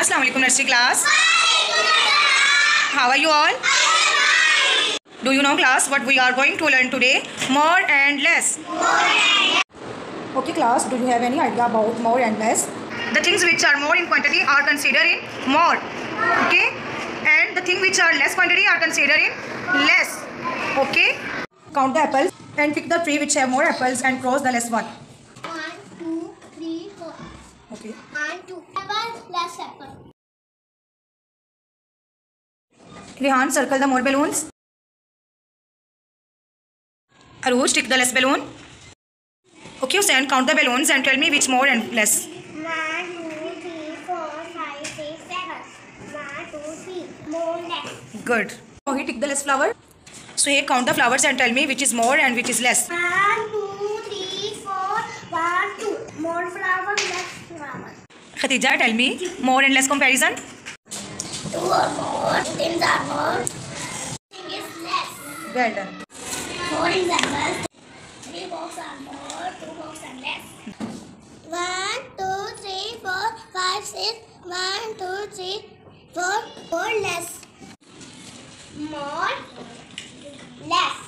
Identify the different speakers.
Speaker 1: Assalamu alaikum nursery class. How are you all? Do you know class what we are going to learn today? More and less. Okay class, do you have any idea about more and less? The things which are more in quantity are considered in more. Okay? And the things which are less quantity are considered in less. Okay? Count the apples and pick the tree which have more apples and cross the less one.
Speaker 2: One, two, three, four.
Speaker 1: Okay.
Speaker 2: One, two.
Speaker 1: Rehan, circle the more balloons. Arush, tick the less balloon. Okay, Hussein, count the balloons and tell me which more and less.
Speaker 2: One, two, three, four, five, six, seven. One, two, three. More, less.
Speaker 1: Good. Mohit, tick the less flower. So here count the flowers and tell me which is more and which is less.
Speaker 2: One, two, three, four. One, two. More flower, less flower.
Speaker 1: Khatija, tell me more and less comparison.
Speaker 2: Two or more. Things are more. Thing is less.
Speaker 1: Well done.
Speaker 2: For example, three boxes are more, two boxes are less. One, two, three, four, five, six. One, two, three, four, four less. More, less.